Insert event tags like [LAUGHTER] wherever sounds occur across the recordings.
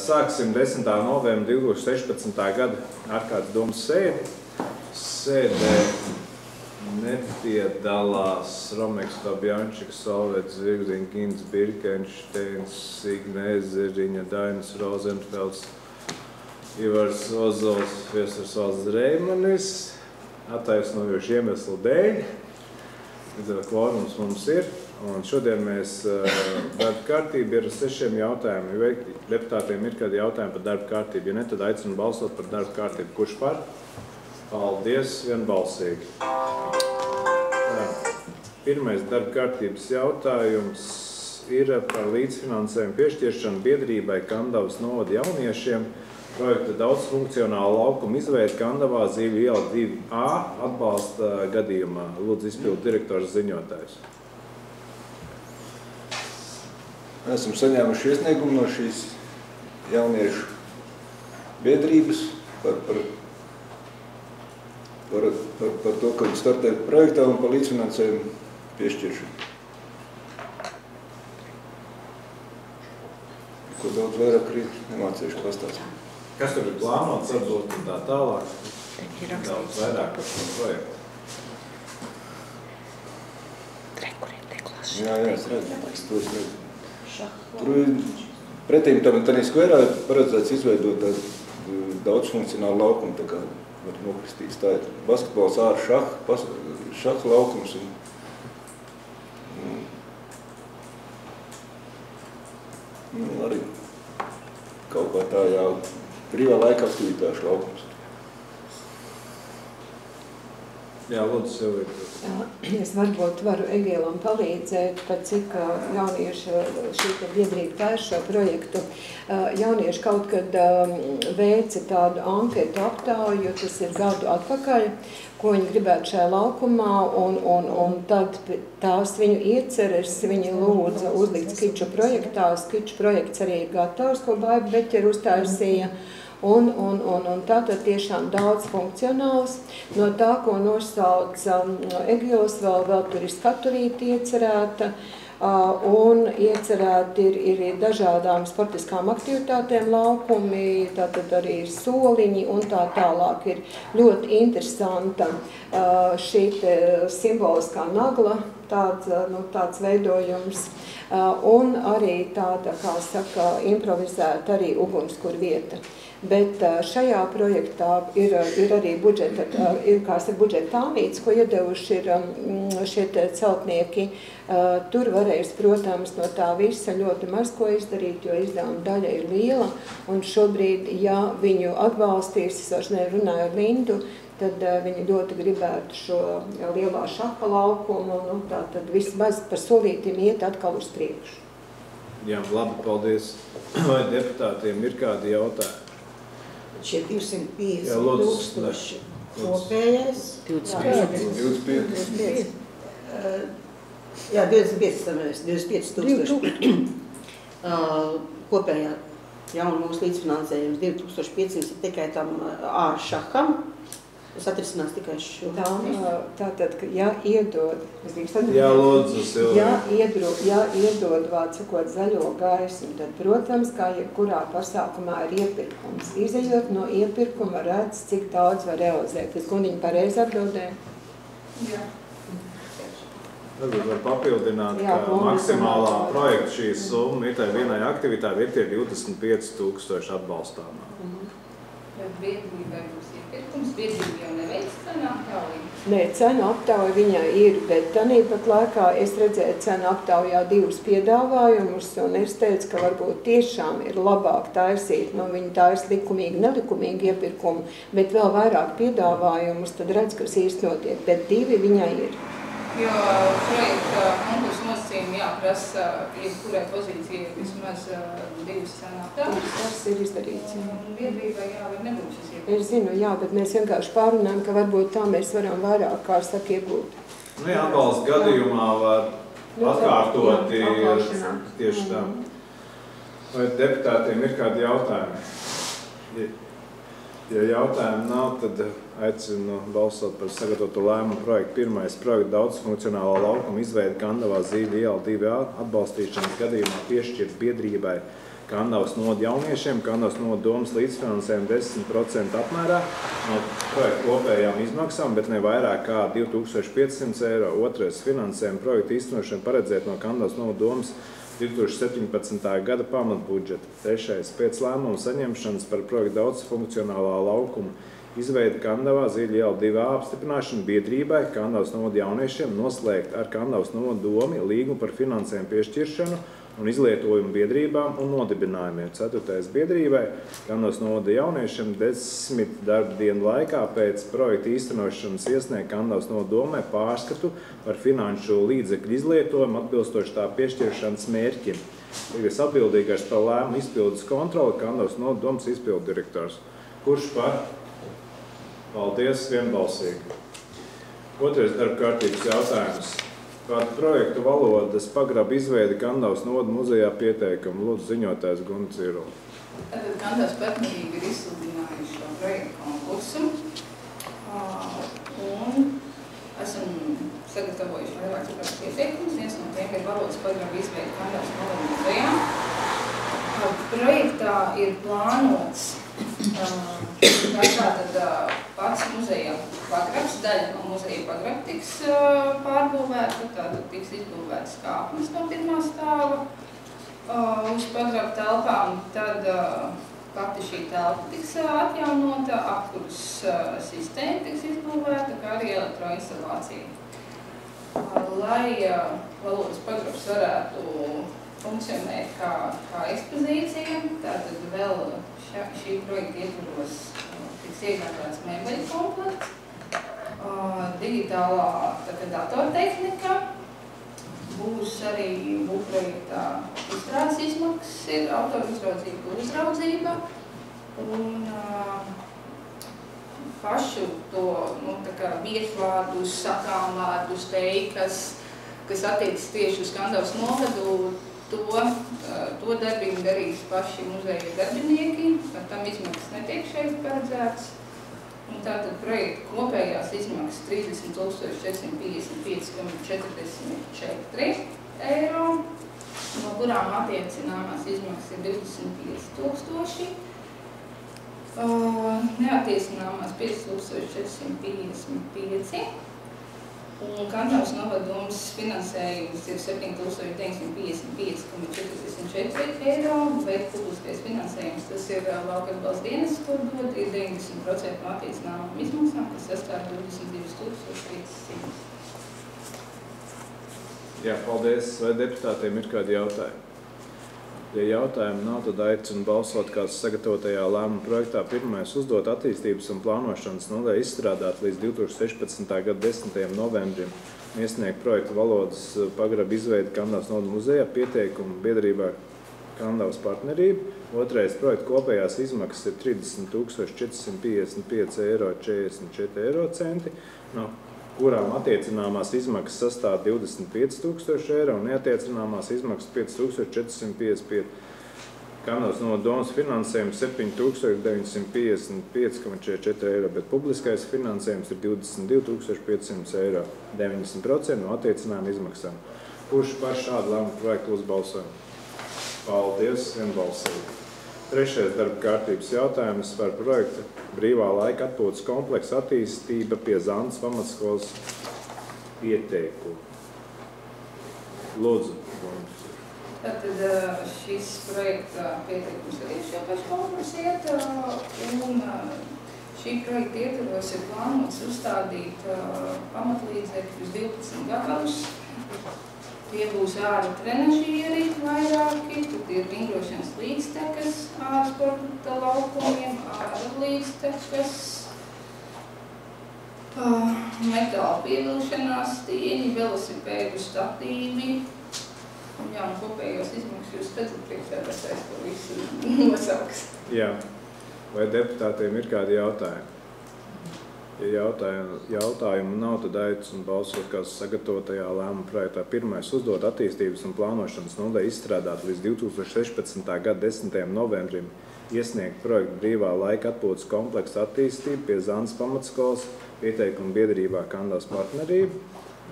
Sāksim 10. novembra 2016. gada ārkārtas domas sēdi. Sēdē nepiedalās Romeks, Fabjančiks, Solvets, Zvirgziņ, Gins, Birkenšteins, Signe Ezeriņa, Dainis Rozenfelds, Ivars Ozols, Viesars Valsts Reimanis, attaisnojuši iemeslu dēļ. Līdz ar kvorums mums ir. Un šodien mēs darba kārtība ir sešiem jautājumiem. Ja deputātiem ir kādi jautājumi par darba kārtību, ja ne, tad aicinu balsot par darba kārtību. Kurš par? Paldies, vienbalsīgi. Pirmais darba kārtības jautājums ir par līdzfinansējumu piešķiršanu biedrībai Kandavas novada jauniešiem projekta daudzfunkcionāla laukuma izveida Kandavā Zīvi iela 2A atbalsta gadījumā. Lūdzu, izpildu direktors ziņotājs. Esam saņēmuši iesniegumu no šīs jauniešu biedrības par, par, par, par, par to, ka viņi startē projektā un par līdzfinansējumu piešķiršanu. Ko daudz vairāk arī nemācījuši pastāstīt. Kas tur ir plānots, varbūt un tā tālāk? Daudz vairāk par šo projektu. Jā, jā, es redzu, es to es redzu. Pretīm tam tādā skverā ir paredzēts izveidot tādu daudzfunkcionālu laukumu, tā kā var nokristīt. Tā ir basketbols ār šah, pas, šaha laukums un, un nu, arī kaut kā tā jau brīvā laika aktivitāšu laukums. Jā, lūdzu, sev ir. Es varbūt varu Egēlam palīdzēt, par cik jaunieši šī biedrība pēr šo projektu. Jaunieši kaut kad veica tādu anketu aptāju, tas ir gadu atpakaļ, ko viņi gribētu šajā laukumā, un, un, un tad tās viņu ieceres, viņi lūdza uzlikt skiču projektā. Skiču projekts arī ir gatavs, ko Baiba Beķer uztaisīja. Mm -hmm. Un, un, un, un tā tad tiešām daudz funkcionāls. No tā, ko nosauc um, Egils, vēl, vēl tur ir skatuvīti iecerēta. Uh, un iecerēti ir, ir dažādām sportiskām aktivitātēm laukumi, tātad arī ir soliņi un tā tālāk. Ir ļoti interesanta uh, šī simboliskā nagla, tāds, nu, tāds veidojums. Uh, un arī tāda, kā saka, improvizēta arī ugunskur vieta. Bet šajā projektā ir, ir arī budžeta, ir, saka, budžeta tāmīts, ko iedevuši ir šie celtnieki. Tur varēs, protams, no tā visa ļoti maz ko izdarīt, jo izdevuma daļa ir liela. Un šobrīd, ja viņu atbalstīs, es vairs nerunāju ar Lindu, tad viņi ļoti gribētu šo lielā šaha laukumu, nu, tā tad vismaz par solītiem iet atkal uz priekšu. Jā, labi, paldies. Vai deputātiem ir kādi jautājumi? Šie 250 tūkstoši kopējais. 25. 25. Jā, 25, 25 tūkstoši. [CLEARS THROAT] Kopējā jauna mūsu līdzfinansējums 2500 ir tikai tam āršaham. Tas atrisinās tikai šo. Tā, tā tad, ka ja iedod, es drīkst atbildēt. Jā, lūdzu, Silvija. Ja iedod, ja iedod vārds sakot zaļo gaismu, tad, protams, kā jebkurā pasākumā ir iepirkums. Izejot no iepirkuma redz, cik daudz var realizēt. Es kundiņu pareizi atbildēju? Jā. Varbūt var papildināt, Jā, ka maksimālā projekta šī summa ir tai vienai aktivitātei ir tie 25 tūkstoši atbalstāmā. Mhm. Bet iepirkums, biedrība jau neveic cenu aptauju. Nē, cenu aptauja viņai ir, bet tanīpat laikā es redzēju cenu aptaujā divus piedāvājumus, un es teicu, ka varbūt tiešām ir labāk taisīt, nu viņi tais likumīgi, nelikumīgi iepirkumu, bet vēl vairāk piedāvājumus, tad redz, kas īsti notiek, bet divi viņai ir. Jo projekta konkursu nosacījumi jāprasa jebkurai pozīcijai vismaz divas cenu aptaujas. Tas ir izdarīts, jā. Un biedrībai jā, vai nebūs šis Es iepirkums. zinu, jā, bet mēs vienkārši pārunājam, ka varbūt tā mēs varam vairāk, kā saka, iegūt. Nu, jā, atbalsta gadījumā var atkārtoti Jā, atklāšanā. tieši tā. Vai deputātiem ir kādi jautājumi? Ja, ja jautājumi nav, tad aicinu balsot par sagatavotu lēmumu projektu. Pirmais projekts daudzfunkcionālā laukuma izveida Kandavā Zīvi iela 2A atbalstīšanas gadījumā piešķirt biedrībai Kandavas nodu jauniešiem, Kandavas nodu domas līdzfinansējumu 10% apmērā no projekta kopējām izmaksām, bet ne vairāk kā 2500 eiro. Otrais finansējuma projekta īstenošana paredzēt no Kandavas nodu domas 2017. gada pamatbudžeta. Trešais pēc lēmuma saņemšanas par projektu daudzfunkcionālā laukuma izveida Kandavā Zīļa iela 2A apstiprināšanu biedrībai Kandavas nodu jauniešiem noslēgt ar Kandavas nodu domi līgumu par finansējumu piešķiršanu un izlietojumu biedrībām un nodibinājumiem. Ceturtais biedrībai, Kandos novada jauniešiem, desmit darba dienu laikā pēc projekta īstenošanas iesniegt Kandos nodomē pārskatu par finanšu līdzekļu izlietojumu atbilstoši tā piešķiršanas mērķim. Tagad atbildīgais par lēmumu izpildes kontroli Kandos nodoms izpildu direktors. Kurš par? Paldies, vienbalsīgi. Otrais darba kārtības jautājums. Kādu projektu valodas pagraba izveidi Kandavas nodu muzejā pieteikumu? Lūdzu, ziņotājs Iro. Tātad Kandavas partnerīgi ir izsludinājuši šo projektu konkursu. Un esam sagatavojuši vairākus pieteikumus. Viens no tiem ir valodas pagraba izveidi Kandavas nodu muzejā. Projektā ir plānots Tā kā tad pats muzeja pagrabs, daļa no muzeja pagraba tiks pārbūvēta, tātad tiks izbūvētas kāpnes no pirmā stāva uz pagraba telpām, tad pati šī telpa tiks atjaunota, apkurus sistēma tiks izbūvēta, kā arī elektroinstalācija. Lai valodas pagrabs varētu funkcionēt kā, kā ekspozīcija, tātad vēl šā, šī projekta ietvaros tiks iegādāts mēbeļu komplekts, digitālā datortehnika, būs arī būvprojektā izstrādes izmaksas, ir autorizraudzība uzraudzība. Un pašu to nu, vietvārdus, sakāmvārdus, teikas, kas attiecas tieši uz Skandavas novadu, To, to darbību darīs paši muzeja darbinieki, par tam izmaksas netiek šeit paredzētas. Un tātad projekta kopējās izmaksas 30 455,44 eiro, no kurām attiecināmās izmaksas ir 25 tūkstoši, neatiecināmās 5455 Un Kantāls novadomas finansējums ir 7955,44 eiro, bet publiskais finansējums, tas ir lauka atbalsta dienas, kur dod, ir 90% no attiecināmām izmaksām, kas sastāv 22,500. Jā, paldies. Vai deputātiem ir kādi jautājumi? Ja jautājumu nav, tad aicinu balsot kāds sagatavotajā lēmuma projektā. Pirmais uzdot attīstības un plānošanas nodaļu izstrādāt līdz 2016. gada 10. novembrim iesniegt projektu valodas pagraba izveidi Kandavas nodu muzejā pieteikumu biedrībā Kandavas partnerība. Otrais projekta kopējās izmaksas ir 30 455 eiro 44 eiro centi. No kurām attiecināmās izmaksas sastāv 25,000 eiro un neatiecināmās izmaksas 5,455. Kanāls no domas finansējums 7955,44 eiro, bet publiskais finansējums ir 22,500 eiro, 90% no attiecinām izmaksām. Kurš par šādu lēmumu projektu uzbalsoja? Paldies, vienbalsīgi. Trešais darba kārtības jautājums par projektu brīvā laika atpūtas kompleksa attīstība pie Zantas pamatskolas pieteikumu. Lūdzu. Tātad šis projekta pieteikums arī šo pašu konkursu iet, un šī projekta ietvaros ir plānots uzstādīt pamatlīdzekļus 12 gabalus Tie būs ārā trenažieri vairāki, tad ir vingrošanas līdztekas ārā sporta laukumiem, ārā līdztekas, metāla pievilšanās stieņi, velosipēdu statīvi. Un jā, un kopējos izmaksas jūs redzat priekšsēdētājs, ko visu nosauks. Jā. Vai deputātiem ir kādi jautājumi? Ja jautājumu, jautājumu nav, tad aicinu balsot kā sagatavotajā lēmuma projektā. Pirmais uzdot attīstības un plānošanas nodaļu izstrādāt līdz 2016. gada 10. novembrim iesniegt projektu brīvā laika atpūtas kompleksa attīstību pie Zānas pamatskolas pieteikuma biedrībā Kandās partnerība.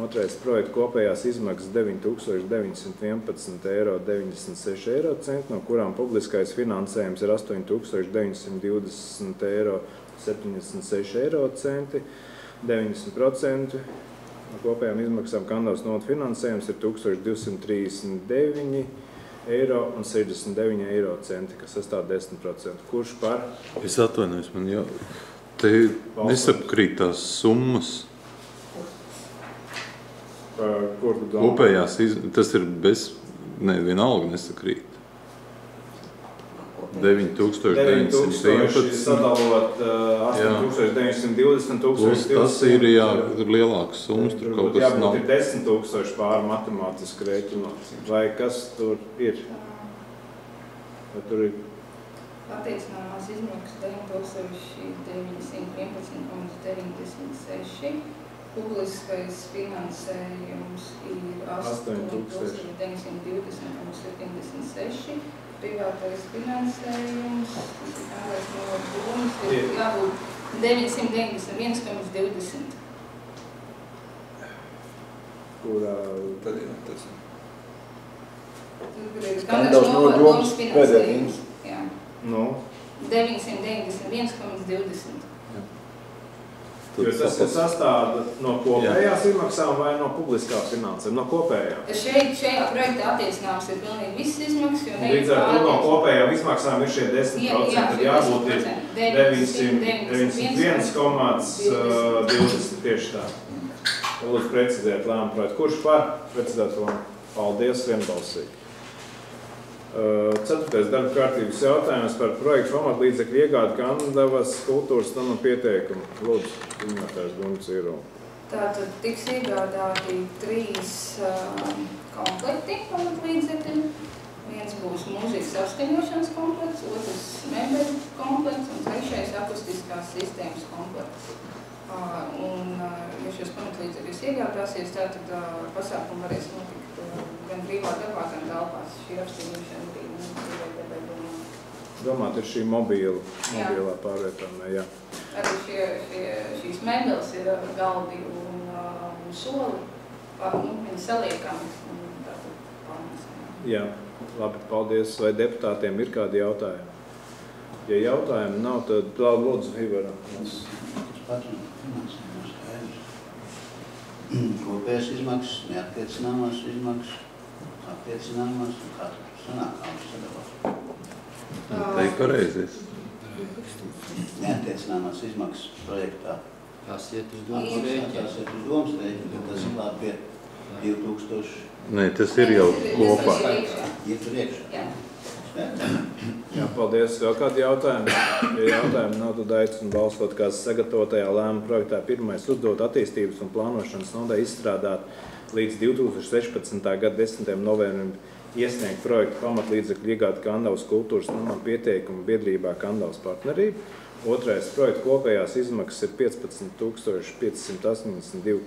Otrais projekta kopējās izmaksas 9911,96 eiro, 96 eiro centi, no kurām publiskais finansējums ir 8920 eiro, 76 eiro centi. 90% no kopējām izmaksām Kandavas notu finansējums ir 1239 eiro un 69 eiro centi, kas sastāv 10%. Kurš par? Es atvainojos, man jau te nesakrīt tās summas. Kur tu domā? Kopējās, iz... tas ir bez, ne, vienalga nesakrīt. 9911. sadalot uh, 8920, Plus 1020. tas ir, jā, tur lielākas summas, tur kaut kas nav. ir 10 tūkstoši pāri matemātiski rēķinot. Vai kas tur ir? Vai tur ir Attiecināmās izmaksas 9911,96. Publiskais finansējums ir 8920,76. Privātais finansējums, tas ir kādreiz no domas, ir jābūt 991,20. kurā? Tad, tas ir. Skandāls kādreiz no no domas finansējums. Jā. Nu, 991,20. Jo tas ir sastāv no kopējās izmaksām vai no publiskā finansējuma? No kopējām. Šeit, šajā projektā attiecināms ir pilnīgi visas izmaksas, jo Līdz ar to no kopējām izmaksām ir šie 10%, tad jābūt ir 901,20 tieši tā. Lūdzu, precizēt lēmumu projektu. Kurš par precizēt lēmumu? Paldies, vienbalsīgi. Ceturtais darba kārtības jautājums par projektu pamatlīdzekļu iegādi Kandavas kultūras nama pieteikumu. Lūdzu, ziņotājs Gunts Iro. Tātad tiks iegādāti trīs uh, komplekti pamatlīdzekļi. Viens būs mūzikas apskaņošanas komplekts, otrs mebeļu komplekts un trešais akustiskās sistēmas komplekts. Uh, un, uh, ja šos pamatlīdzekļus iegādāsies, tātad uh, pasākumi varēs notikt uh, gan brīvā dabā, gan telpās. Šī ir vai domā. Domāt, ir šī mobīla, mobilā pārvietojumā, jā. Arī šie, šie, šīs mēbeles ir galdi un, uh, un soli, pār, nu, viņi saliekami un tātad pārnesami. Jā, labi, paldies. Vai deputātiem ir kādi jautājumi? Ja jautājumi nav, tad plānu lūdzu Hivara. [CLEARS THROAT] Kopējās izmaksas, neattiecināmās izmaksas, attiecināmās un kā tur sanāk, kā mums sadalās. Tā ir pareizies. Neattiecināmās izmaksas projektā. Tas iet uz domu rēķinu. tas ir uz domas rēķina, tad tas ir klāt pie 2000 Nē, tas ir jau kopā. Tas ir iet tur iekšā. Jā. Jā, paldies. Vēl kādi jautājumi? Ja jautājumi nav, tad aicinu balsot, kā sagatavotajā lēmuma projektā pirmais uzdot attīstības un plānošanas nodai izstrādāt līdz 2016. gada 10. novembrim iesniegt projektu pamatlīdzekļu iegādi Kandavas kultūras namam pieteikumu biedrībā Kandavas partnerība. Otrais projekta kopējās izmaksas ir 15 582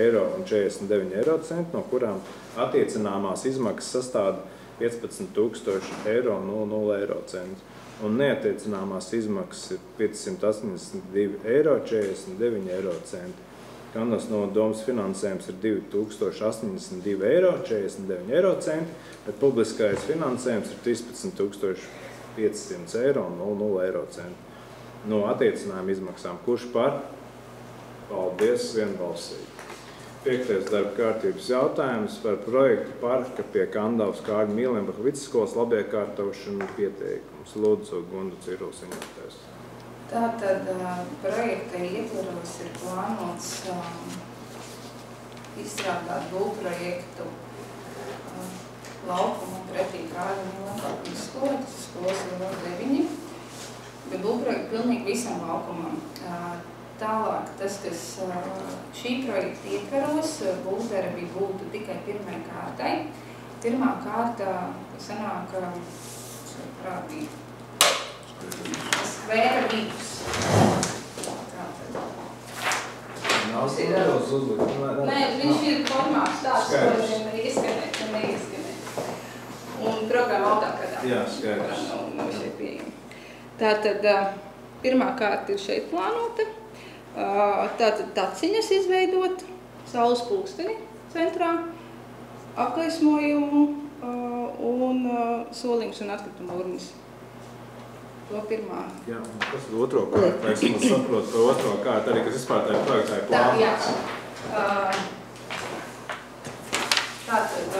eiro un 49 eiro centi, no kurām attiecināmās izmaksas sastāda 15,000 eiro un 0 eiro centi. Un neatiecināmās izmaksas ir 582 eiro 49 eiro centi. Kanas no domas finansējums ir 2082 eiro 49 eiro centi, bet publiskais finansējums ir 13,500 eiro un 0 eiro centi. No attiecinājuma izmaksām kurš par? Paldies, vienbalsīgi. Piektais darba kārtības jautājums par projektu parka pie Kandavas Kārļa Mīlenbacha vidusskolas labiekārtošanu pieteikums. Lūdzu, Gundu Ciruls viņotājs. Tātad projekta ietvaros ir plānots izstrādāt būvprojektu ā, laukumu pretī Kārļa Mīlenbacha skola, tas skolas vēl deviņi, bet būvprojektu pilnīgi visam laukumam. Tālāk, tas, kas šī projekta ietvaros, būvdarbi būtu tikai pirmai kārtai. Pirmā kārta sanāk ā, prātīgi, vidus. Tātad. Nav ir, uz uzlikt. Nē, viņš ir formāts tāds, ko viņam ir ieskanēt un neieskanēt. Un programma autākādā. Jā, skaidrs. Nav šeit pieejama. Tātad pirmā kārta ir šeit plānota. Tātad taciņas izveidot saules pulksteni centrā, apgaismojumu un solījums un atkrituma urnis. To pirmā. Jā, un kas ir otro kārtu? Es mums saprotu, ka otro kārtu arī, kas vispār tajā projektā ir Tā, jā. plānots. Uh, Tātad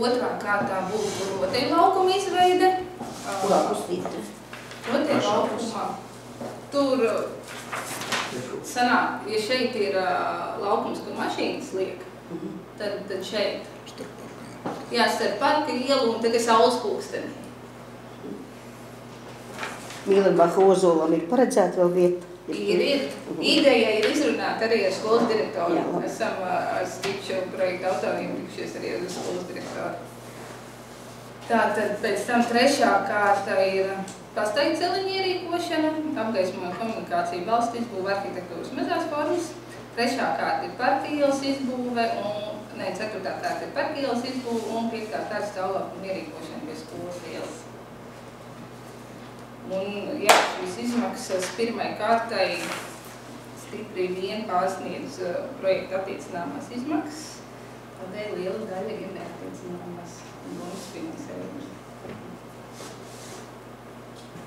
otrā kārtā būtu roteļu laukuma izveide. Kurā pusītē? Roteļu laukumā. Tur sanāk, ja šeit ir laukums, kur mašīnas liek, tad, tad šeit. Jā, starp parka ielu un tagad saules pulksteni. Mīlenbacha ozolam ir paredzēta vēl vieta? Ir, ir. Ideja ir izrunāta arī ar skolas direktoru. Jā, labi. Esam ar Stiču projektu autoriem tikušies arī ar skolas direktoru. Tātad pēc tam trešā kārta ir pasteigta celiņa ierīkošana, apgaismojuma komunikācija valsts izbūve arhitektūras mazās formas. Trešā kārta ir parkielas izbūve un, ne, ceturtā kārta ir parkielas izbūve un piektā kārta stāvokuma ierīkošana pie skolas ielas. Un, jā, šīs izmaksas pirmai kārtai stipri vien pārsniedz uh, projekta attiecināmās izmaksas, tādēļ liela daļa ir neattiecināmās domas finansējums.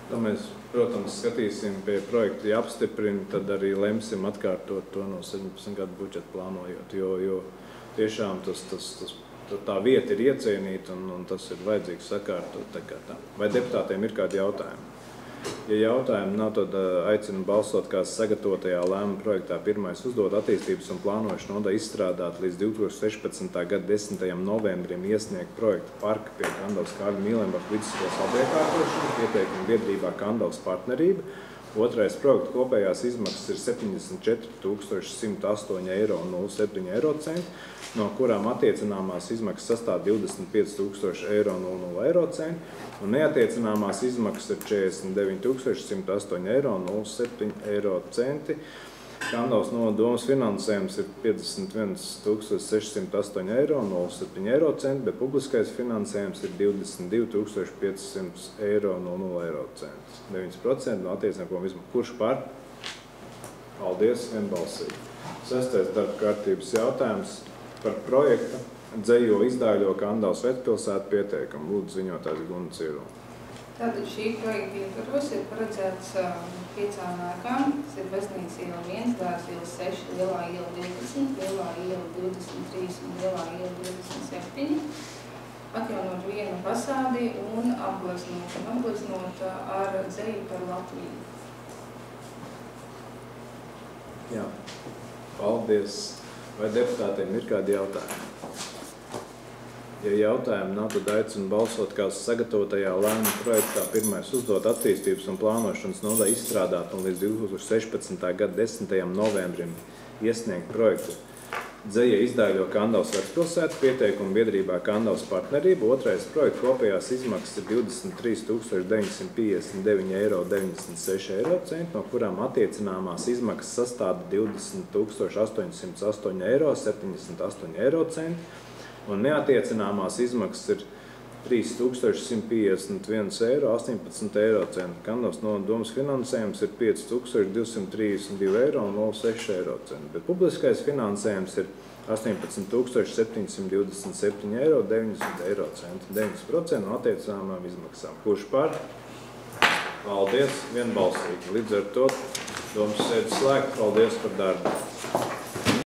Tā mēs, protams, skatīsim pie projekta, ja apstiprina, tad arī lemsim atkārtot to no 17 gadu budžeta plānojot, jo, jo tiešām tas, tas, tas, tā- vieta ir iecienīta un, un tas ir vajadzīgs sakārtot. Vai deputātiem ir kādi jautājumi? Ja jautājumi nav, tad ā, aicinu balsot, kā sagatavotajā lēmuma projektā pirmais uzdot attīstības un plānošanu nodaļu izstrādāt līdz 2016. gada 10. novembrim iesniegt projektu parka pie Kandavas Kārļa Mīlenbach vidusskolas apiekārtošanu, pieteikumu biedrībā Kandavas partnerība. Otrais projekta kopējās izmaksas ir 74 108 eiro un 07 eiro centi, no kurām attiecināmās izmaksas sastāv 25 000 eiro un 0 eiro centi, un neatiecināmās izmaksas ir 49 108 eiro un 07 eiro centi. Kandavas nodomas finansējums ir 51 608 eiro un 07 eiro centi, bet publiskais finansējums ir 22 500 eiro un 0 eiro centi. 9% no attiecināmām izmaksām. Kurš par? Paldies, vienbalsīgi. Sestais darba kārtības jautājums par projektu dzējo izdāļo Kandavas vecpilsētu pieteikumu. Lūdzu, ziņotājs Guna Cīru. Tātad šī projekta ietvaros ir paredzēts uh, piecām ēkām. Tas ir Baznīca iela 1, Dārs iela 6, Lielā iela 12, Lielā iela 23 un Lielā iela 27. Atjaunot vienu fasādi un apgleznot, un apgleznot uh, ar dzeju par Latviju. Jā, paldies. Vai deputātiem ir kādi jautājumi? Ja jautājumu nav, tad aicinu balsot kā sagatavotajā lēmuma projektā pirmais uzdot attīstības un plānošanas nodaļu izstrādāt un līdz 2016. gada 10. novembrim iesniegt projektu Dzeja izdāļo Kandavas vecpilsētu pieteikumu biedrībā Kandavas partnerība. Otrais projekts kopējās izmaksas ir 23 959 eiro 96 eiro centi, no kurām attiecināmās izmaksas sastāda 20 808 eiro 78 eiro centi, un neatiecināmās izmaksas ir 3151 eiro 18 eiro centi. Kandavas nodomas finansējums ir 5232 eiro un 06 eiro centi, bet publiskais finansējums ir 18 727 eiro 90 eiro centi. 9% no attiecināmām izmaksām. Kurš par? Paldies, vienbalsīgi. Līdz ar to domas sēdes slēgt. Paldies par darbu.